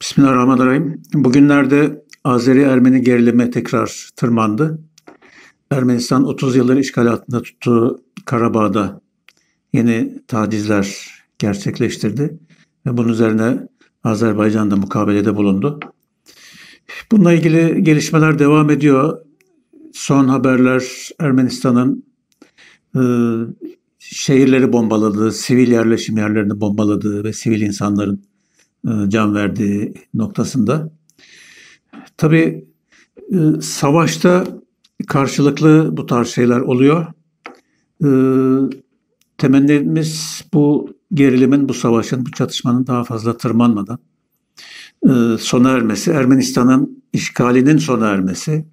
Bismillahirrahmanirrahim. Bugünlerde Azeri-Ermeni gerilimi tekrar tırmandı. Ermenistan 30 yıldır işgal altında tuttuğu Karabağ'da yeni tacizler gerçekleştirdi. Ve bunun üzerine Azerbaycan da mukabelede bulundu. Bununla ilgili gelişmeler devam ediyor. Son haberler Ermenistan'ın e, şehirleri bombaladığı, sivil yerleşim yerlerini bombaladığı ve sivil insanların can verdiği noktasında. Tabii e, savaşta karşılıklı bu tarz şeyler oluyor. E, temennimiz bu gerilimin, bu savaşın, bu çatışmanın daha fazla tırmanmadan sona ermesi, Ermenistan'ın işgalinin sona ermesi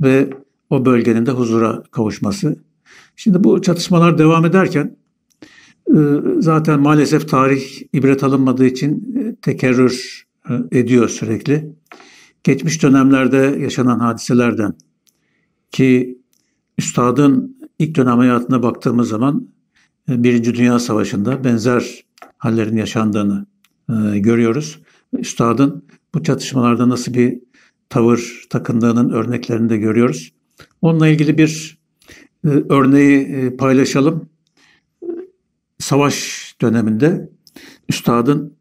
ve o bölgenin de huzura kavuşması. Şimdi bu çatışmalar devam ederken zaten maalesef tarih ibret alınmadığı için tekerrür e, ediyor sürekli. Geçmiş dönemlerde yaşanan hadiselerden ki üstadın ilk dönem hayatına baktığımız zaman e, Birinci Dünya Savaşı'nda benzer hallerin yaşandığını e, görüyoruz. Üstadın bu çatışmalarda nasıl bir tavır takındığının örneklerini de görüyoruz. Onunla ilgili bir örneği paylaşalım. Savaş döneminde üstadın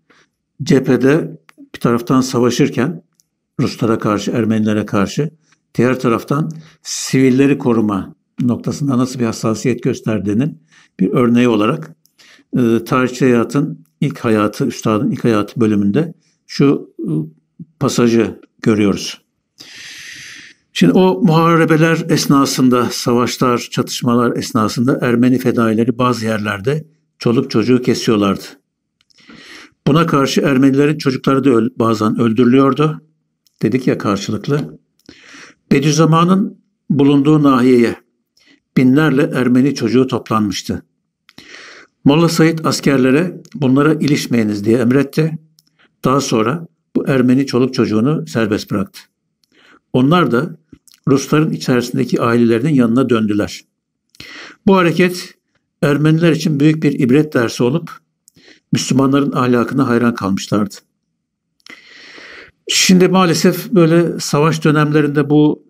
cephede bir taraftan savaşırken Ruslara karşı, Ermenilere karşı diğer taraftan sivilleri koruma noktasında nasıl bir hassasiyet gösterdiğinin bir örneği olarak e, tarihçi hayatın ilk hayatı, üstadın ilk hayatı bölümünde şu e, pasajı görüyoruz. Şimdi o muharebeler esnasında, savaşlar, çatışmalar esnasında Ermeni fedaileri bazı yerlerde çoluk çocuğu kesiyorlardı. Buna karşı Ermenilerin çocukları da öl- bazen öldürülüyordu. Dedik ya karşılıklı. Bediüzzaman'ın bulunduğu nahiyeye binlerle Ermeni çocuğu toplanmıştı. Molla Said askerlere bunlara ilişmeyiniz diye emretti. Daha sonra bu Ermeni çoluk çocuğunu serbest bıraktı. Onlar da Rusların içerisindeki ailelerinin yanına döndüler. Bu hareket Ermeniler için büyük bir ibret dersi olup Müslümanların ahlakına hayran kalmışlardı. Şimdi maalesef böyle savaş dönemlerinde bu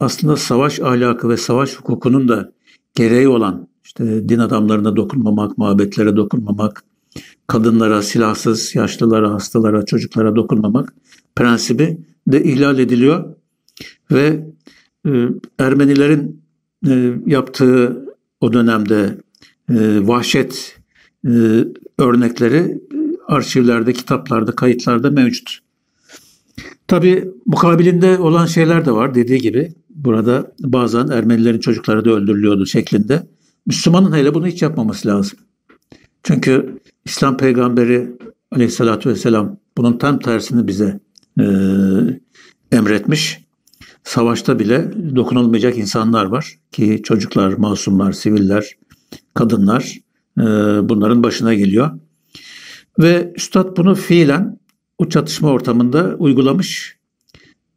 aslında savaş ahlakı ve savaş hukukunun da gereği olan işte din adamlarına dokunmamak, mabetlere dokunmamak, kadınlara, silahsız, yaşlılara, hastalara, çocuklara dokunmamak prensibi de ihlal ediliyor ve e, Ermenilerin e, yaptığı o dönemde e, vahşet e, örnekleri arşivlerde, kitaplarda, kayıtlarda mevcut. Tabi mukabilinde olan şeyler de var dediği gibi. Burada bazen Ermenilerin çocukları da öldürülüyordu şeklinde. Müslümanın hele bunu hiç yapmaması lazım. Çünkü İslam peygamberi aleyhissalatü vesselam bunun tam tersini bize e, emretmiş. Savaşta bile dokunulmayacak insanlar var ki çocuklar, masumlar, siviller, kadınlar e, bunların başına geliyor. Ve Üstad bunu fiilen o çatışma ortamında uygulamış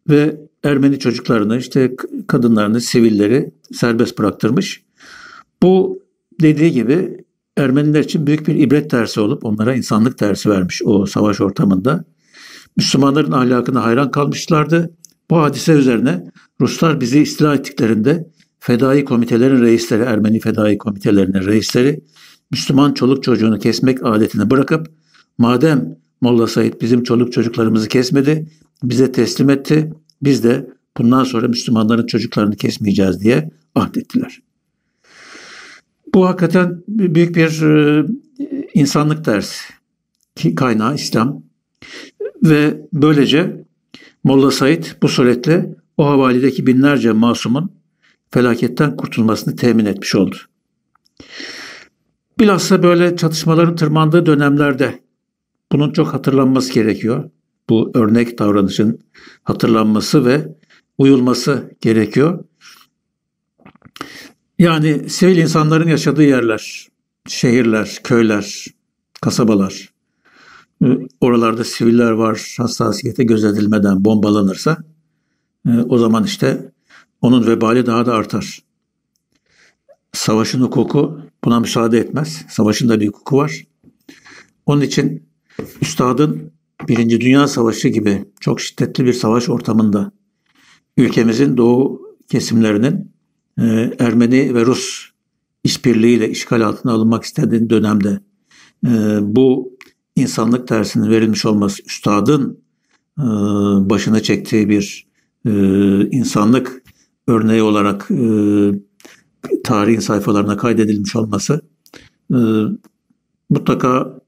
ve Ermeni çocuklarını, işte kadınlarını, sivilleri serbest bıraktırmış. Bu dediği gibi Ermeniler için büyük bir ibret dersi olup onlara insanlık dersi vermiş o savaş ortamında. Müslümanların ahlakına hayran kalmışlardı. Bu hadise üzerine Ruslar bizi istila ettiklerinde fedai komitelerin reisleri, Ermeni fedai komitelerinin reisleri Müslüman çoluk çocuğunu kesmek adetini bırakıp madem Molla Said bizim çoluk çocuklarımızı kesmedi, bize teslim etti, biz de bundan sonra Müslümanların çocuklarını kesmeyeceğiz diye ahdettiler. Bu hakikaten büyük bir e, insanlık dersi. Ki kaynağı İslam. Ve böylece Molla Said bu suretle o havalideki binlerce masumun felaketten kurtulmasını temin etmiş oldu. Bilhassa böyle çatışmaların tırmandığı dönemlerde bunun çok hatırlanması gerekiyor. Bu örnek davranışın hatırlanması ve uyulması gerekiyor. Yani sivil insanların yaşadığı yerler, şehirler, köyler, kasabalar, oralarda siviller var hassasiyete gözetilmeden bombalanırsa o zaman işte onun vebali daha da artar. Savaşın hukuku buna müsaade etmez. Savaşın da bir hukuku var. Onun için üstadın Birinci Dünya Savaşı gibi çok şiddetli bir savaş ortamında ülkemizin doğu kesimlerinin e, Ermeni ve Rus işbirliğiyle işgal altına alınmak istediği dönemde e, bu insanlık dersinin verilmiş olması üstadın e, başına çektiği bir insanlık örneği olarak e, tarihin sayfalarına kaydedilmiş olması e, mutlaka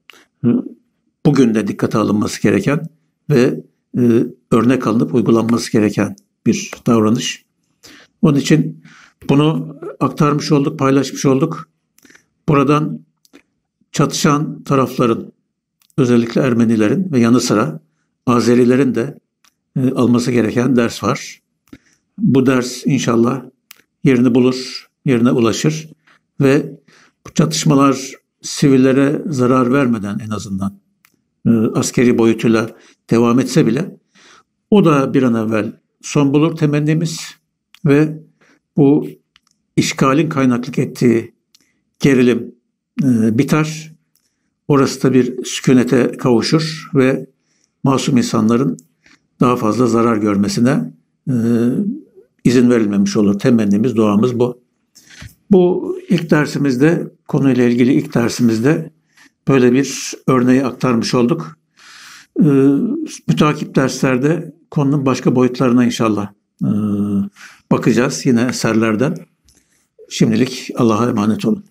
e, bugün de dikkate alınması gereken ve e, örnek alınıp uygulanması gereken bir davranış. Onun için bunu aktarmış olduk, paylaşmış olduk. Buradan çatışan tarafların, özellikle Ermenilerin ve yanı sıra Azerilerin de e, alması gereken ders var. Bu ders inşallah yerini bulur, yerine ulaşır ve bu çatışmalar sivillere zarar vermeden en azından e, askeri boyutuyla devam etse bile o da bir an evvel son bulur temennimiz ve bu işgalin kaynaklık ettiği gerilim e, biter. Orası da bir sükunete kavuşur ve masum insanların daha fazla zarar görmesine e, izin verilmemiş olur. Temennimiz, duamız bu. Bu ilk dersimizde, konuyla ilgili ilk dersimizde böyle bir örneği aktarmış olduk. E, mütakip derslerde konunun başka boyutlarına inşallah e, bakacağız yine eserlerden. Şimdilik Allah'a emanet olun.